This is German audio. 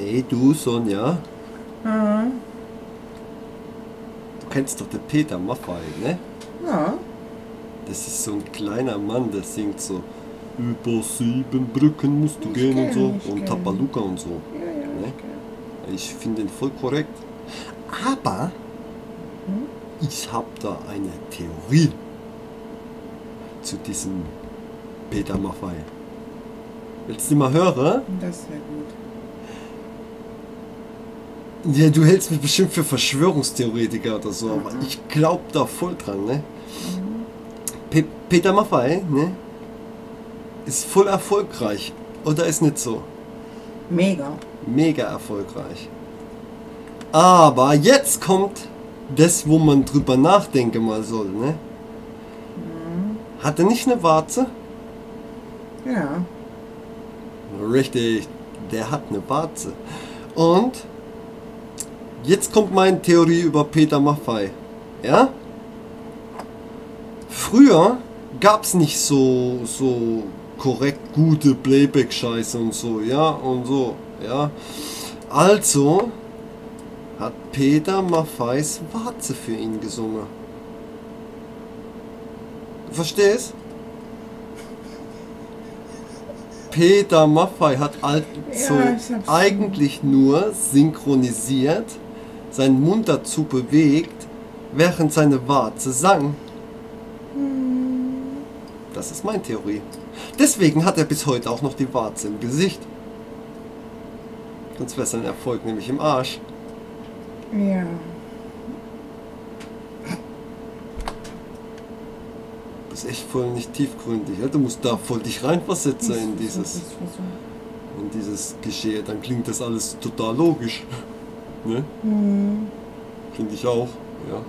Hey du Sonja, Mhm. du kennst doch den Peter Maffay, ne? Ja. Das ist so ein kleiner Mann, der singt so Über sieben Brücken musst du Ich gehen und so und. Tapaluca und so. Ja, ja, Ne? ich. Ich finde ihn voll korrekt. Aber ich habe da eine Theorie zu diesem Peter Maffay. Willst du mal hören? Das wäre gut. Ja, du hältst mich bestimmt für Verschwörungstheoretiker oder so, aber Mhm. ich glaube da voll dran, ne? Pe Peter Maffay, ne? Ist voll erfolgreich. Oder ist nicht so? Mega. Mega erfolgreich. Aber jetzt kommt das, wo man drüber nachdenken mal soll, ne? Hat er nicht eine Warze? Ja. Richtig, der hat eine Warze. Und jetzt kommt meine Theorie über Peter Maffay. Ja? Früher gab es nicht so, so korrekt gute Playback-Scheiße und so, ja, und so, ja. Also hat Peter Maffeis Warze für ihn gesungen. Du verstehst? Peter Maffay hat alt, so Ja, eigentlich nur synchronisiert, seinen Mund dazu bewegt, während seine Warze sang. Das ist meine Theorie. Deswegen hat er bis heute auch noch die Warze im Gesicht. Sonst wäre sein Erfolg nämlich im Arsch. Ja. Das ist echt voll nicht tiefgründig. Du musst da voll dich reinversetzen in dieses, in dieses Geschehen. Dann klingt das alles total logisch. Ne? Mhm. Finde ich auch. Ja.